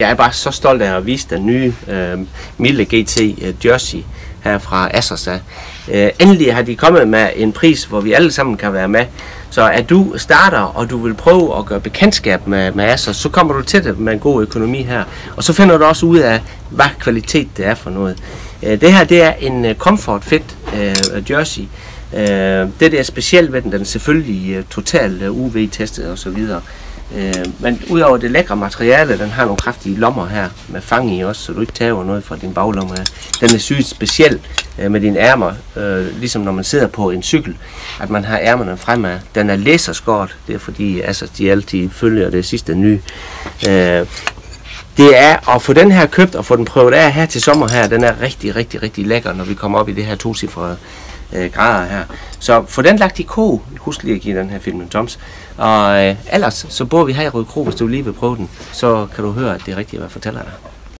Jeg er bare så stolt af at vise den nye øh, Milde GT øh, Jersey her fra Assersa. Øh, endelig har de kommet med en pris, hvor vi alle sammen kan være med. Så at du starter, og du vil prøve at gøre bekendtskab med, med Assers, så kommer du til det med en god økonomi her. Og så finder du også ud af, hvad kvalitet det er for noget. Øh, det her, det er en uh, Comfort Fit øh, Jersey. Øh, det, der er specielt ved den, den er selvfølgelig øh, totalt øh, UV-testet og så videre. Øh, men udover det lækre materiale, den har nogle kraftige lommer her med fang i også, så du ikke tager noget fra din baglomme her. Den er sygt speciel øh, med dine ærmer, øh, ligesom når man sidder på en cykel, at man har ærmerne fremad. Den er laserskåret, det er fordi altså, de altid følger det sidste nye. Øh, det er at få den her købt og få den prøvet af her til sommer her, den er rigtig, rigtig, rigtig lækker, når vi kommer op i det her tocifrede øh, grader her. Så få den lagt i ko. Husk lige at give den her film en toms. Og øh, ellers så bor vi her i Røde Kro, hvis du lige vil prøve den. Så kan du høre, at det er rigtigt, hvad jeg fortæller dig.